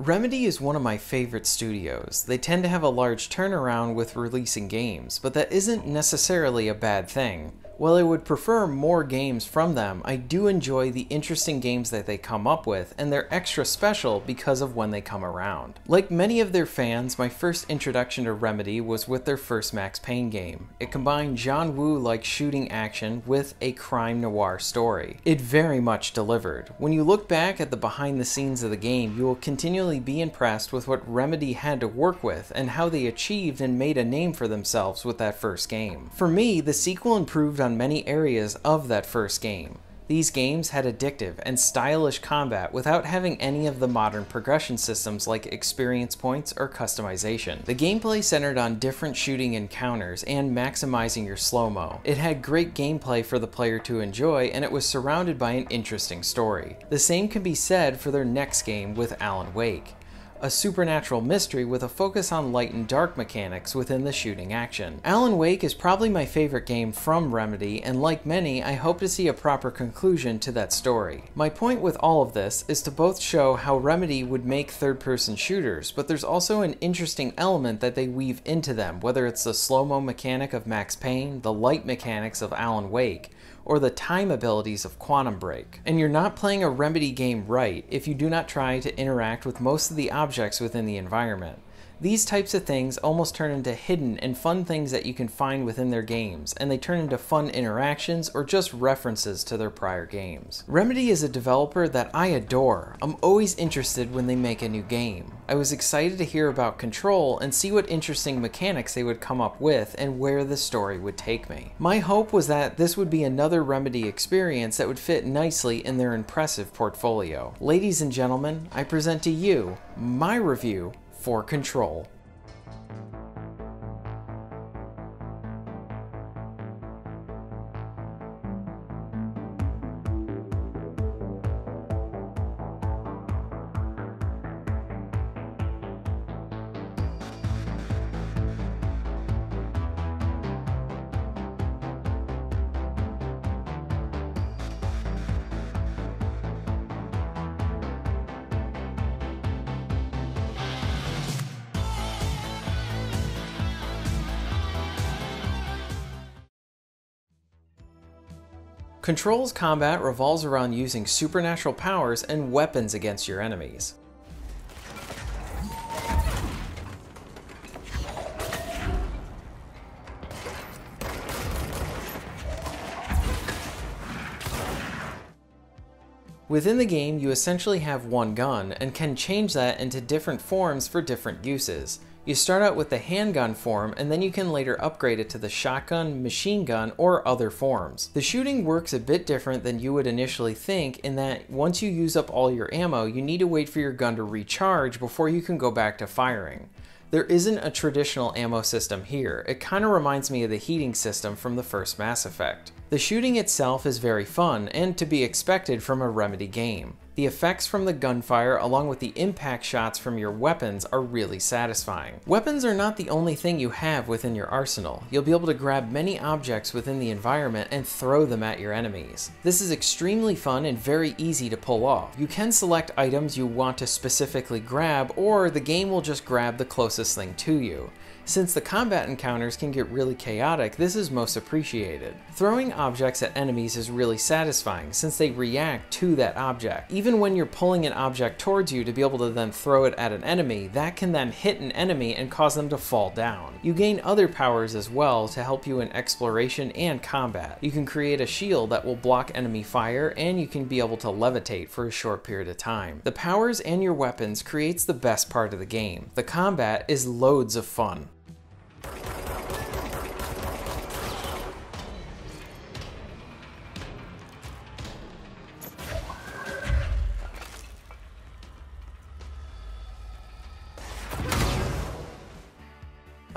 Remedy is one of my favorite studios. They tend to have a large turnaround with releasing games, but that isn't necessarily a bad thing. While I would prefer more games from them, I do enjoy the interesting games that they come up with, and they're extra special because of when they come around. Like many of their fans, my first introduction to Remedy was with their first Max Payne game. It combined John Woo-like shooting action with a crime noir story. It very much delivered. When you look back at the behind the scenes of the game, you will continually be impressed with what Remedy had to work with and how they achieved and made a name for themselves with that first game. For me, the sequel improved on on many areas of that first game. These games had addictive and stylish combat without having any of the modern progression systems like experience points or customization. The gameplay centered on different shooting encounters and maximizing your slow-mo. It had great gameplay for the player to enjoy and it was surrounded by an interesting story. The same can be said for their next game with Alan Wake a supernatural mystery with a focus on light and dark mechanics within the shooting action. Alan Wake is probably my favorite game from Remedy, and like many, I hope to see a proper conclusion to that story. My point with all of this is to both show how Remedy would make third-person shooters, but there's also an interesting element that they weave into them, whether it's the slow-mo mechanic of Max Payne, the light mechanics of Alan Wake, or the time abilities of Quantum Break. And you're not playing a Remedy game right if you do not try to interact with most of the objects within the environment. These types of things almost turn into hidden and fun things that you can find within their games, and they turn into fun interactions or just references to their prior games. Remedy is a developer that I adore. I'm always interested when they make a new game. I was excited to hear about Control and see what interesting mechanics they would come up with and where the story would take me. My hope was that this would be another Remedy experience that would fit nicely in their impressive portfolio. Ladies and gentlemen, I present to you my review for control. Control's combat revolves around using supernatural powers and weapons against your enemies. Within the game, you essentially have one gun and can change that into different forms for different uses. You start out with the handgun form and then you can later upgrade it to the shotgun, machine gun, or other forms. The shooting works a bit different than you would initially think in that once you use up all your ammo, you need to wait for your gun to recharge before you can go back to firing. There isn't a traditional ammo system here. It kind of reminds me of the heating system from the first Mass Effect. The shooting itself is very fun and to be expected from a Remedy game. The effects from the gunfire along with the impact shots from your weapons are really satisfying. Weapons are not the only thing you have within your arsenal. You'll be able to grab many objects within the environment and throw them at your enemies. This is extremely fun and very easy to pull off. You can select items you want to specifically grab or the game will just grab the closest thing to you. Since the combat encounters can get really chaotic, this is most appreciated. Throwing objects at enemies is really satisfying since they react to that object. Even when you're pulling an object towards you to be able to then throw it at an enemy, that can then hit an enemy and cause them to fall down. You gain other powers as well to help you in exploration and combat. You can create a shield that will block enemy fire and you can be able to levitate for a short period of time. The powers and your weapons creates the best part of the game. The combat is loads of fun.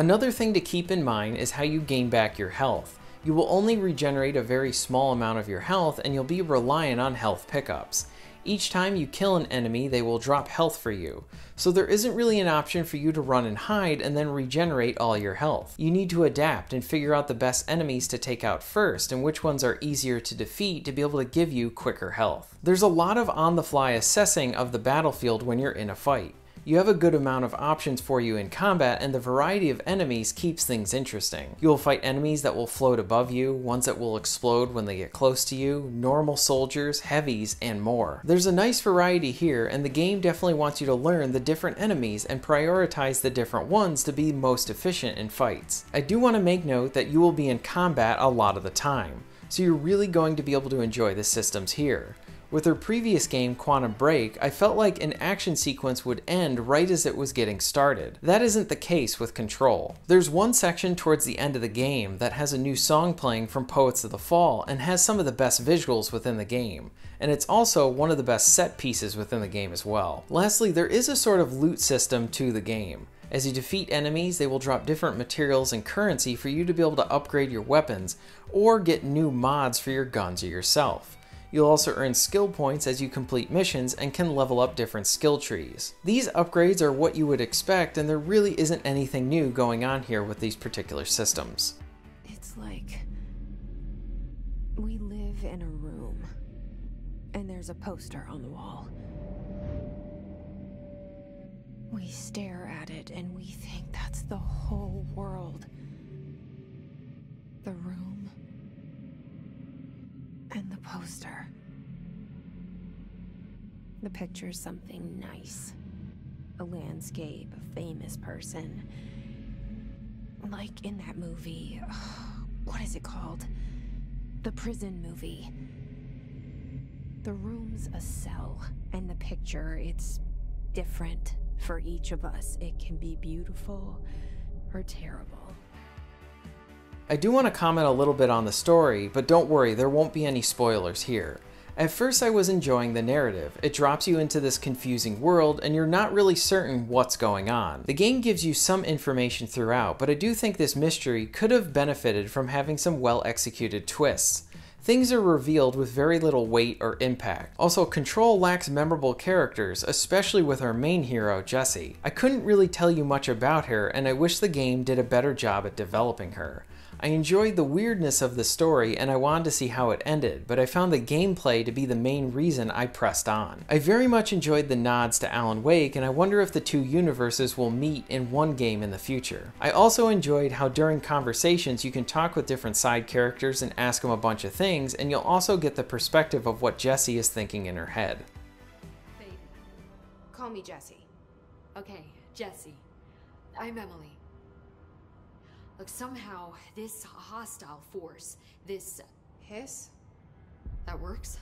Another thing to keep in mind is how you gain back your health. You will only regenerate a very small amount of your health and you'll be reliant on health pickups. Each time you kill an enemy, they will drop health for you. So there isn't really an option for you to run and hide and then regenerate all your health. You need to adapt and figure out the best enemies to take out first and which ones are easier to defeat to be able to give you quicker health. There's a lot of on-the-fly assessing of the battlefield when you're in a fight. You have a good amount of options for you in combat, and the variety of enemies keeps things interesting. You will fight enemies that will float above you, ones that will explode when they get close to you, normal soldiers, heavies, and more. There's a nice variety here, and the game definitely wants you to learn the different enemies and prioritize the different ones to be most efficient in fights. I do want to make note that you will be in combat a lot of the time, so you're really going to be able to enjoy the systems here. With her previous game, Quantum Break, I felt like an action sequence would end right as it was getting started. That isn't the case with Control. There's one section towards the end of the game that has a new song playing from Poets of the Fall and has some of the best visuals within the game, and it's also one of the best set pieces within the game as well. Lastly, there is a sort of loot system to the game. As you defeat enemies, they will drop different materials and currency for you to be able to upgrade your weapons or get new mods for your guns or yourself. You'll also earn skill points as you complete missions and can level up different skill trees. These upgrades are what you would expect and there really isn't anything new going on here with these particular systems. It's like we live in a room and there's a poster on the wall. We stare at it and we think that's the whole world. The room the poster. The picture's something nice. A landscape, a famous person. Like in that movie. What is it called? The prison movie. The room's a cell, and the picture, it's different for each of us. It can be beautiful or terrible. I do want to comment a little bit on the story, but don't worry, there won't be any spoilers here. At first I was enjoying the narrative. It drops you into this confusing world and you're not really certain what's going on. The game gives you some information throughout, but I do think this mystery could have benefited from having some well executed twists. Things are revealed with very little weight or impact. Also, Control lacks memorable characters, especially with our main hero, Jesse. I couldn't really tell you much about her, and I wish the game did a better job at developing her. I enjoyed the weirdness of the story and I wanted to see how it ended, but I found the gameplay to be the main reason I pressed on. I very much enjoyed the nods to Alan Wake and I wonder if the two universes will meet in one game in the future. I also enjoyed how during conversations you can talk with different side characters and ask them a bunch of things and you'll also get the perspective of what Jesse is thinking in her head. Call me Jesse. Okay, Jesse. I'm Emily. Look, somehow this hostile force, this hiss, that works.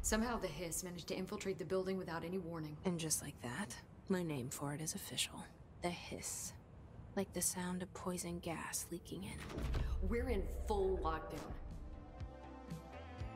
Somehow the hiss managed to infiltrate the building without any warning. And just like that, my name for it is official. The hiss. Like the sound of poison gas leaking in. We're in full lockdown.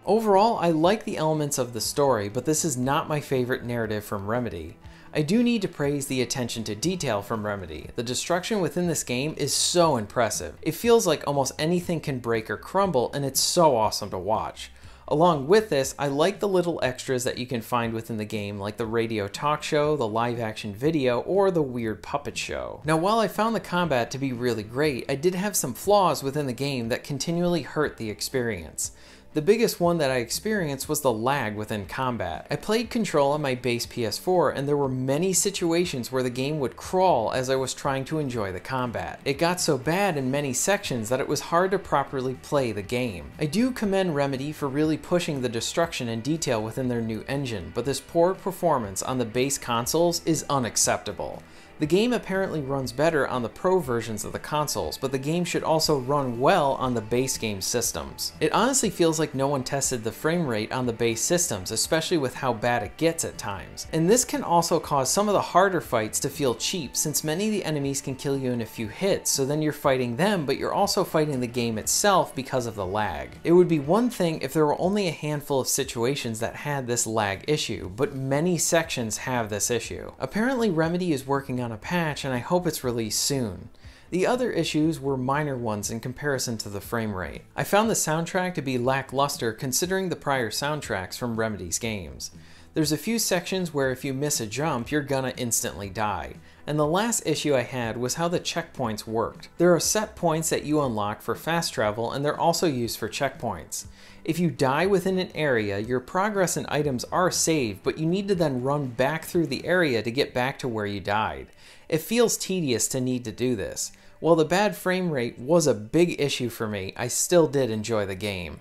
Overall, I like the elements of the story, but this is not my favorite narrative from Remedy. I do need to praise the attention to detail from Remedy. The destruction within this game is so impressive. It feels like almost anything can break or crumble, and it's so awesome to watch. Along with this, I like the little extras that you can find within the game, like the radio talk show, the live action video, or the weird puppet show. Now, while I found the combat to be really great, I did have some flaws within the game that continually hurt the experience. The biggest one that I experienced was the lag within combat. I played Control on my base PS4 and there were many situations where the game would crawl as I was trying to enjoy the combat. It got so bad in many sections that it was hard to properly play the game. I do commend Remedy for really pushing the destruction and detail within their new engine, but this poor performance on the base consoles is unacceptable. The game apparently runs better on the Pro versions of the consoles, but the game should also run well on the base game systems. It honestly feels like no one tested the frame rate on the base systems, especially with how bad it gets at times. And this can also cause some of the harder fights to feel cheap, since many of the enemies can kill you in a few hits, so then you're fighting them, but you're also fighting the game itself because of the lag. It would be one thing if there were only a handful of situations that had this lag issue, but many sections have this issue. Apparently Remedy is working on on a patch and I hope it's released soon. The other issues were minor ones in comparison to the frame rate. I found the soundtrack to be lackluster considering the prior soundtracks from Remedy's games. There's a few sections where if you miss a jump, you're gonna instantly die, And the last issue I had was how the checkpoints worked. There are set points that you unlock for fast travel and they're also used for checkpoints. If you die within an area, your progress and items are saved, but you need to then run back through the area to get back to where you died. It feels tedious to need to do this. While the bad frame rate was a big issue for me, I still did enjoy the game.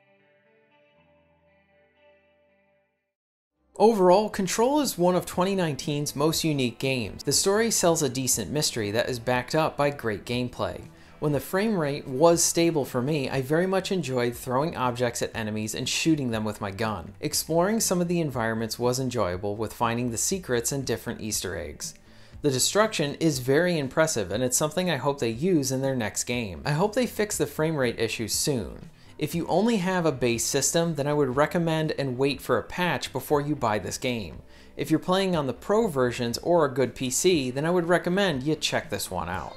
Overall, Control is one of 2019's most unique games. The story sells a decent mystery that is backed up by great gameplay. When the frame rate was stable for me, I very much enjoyed throwing objects at enemies and shooting them with my gun. Exploring some of the environments was enjoyable with finding the secrets and different easter eggs. The destruction is very impressive and it's something I hope they use in their next game. I hope they fix the frame rate issues soon. If you only have a base system, then I would recommend and wait for a patch before you buy this game. If you're playing on the pro versions or a good PC, then I would recommend you check this one out.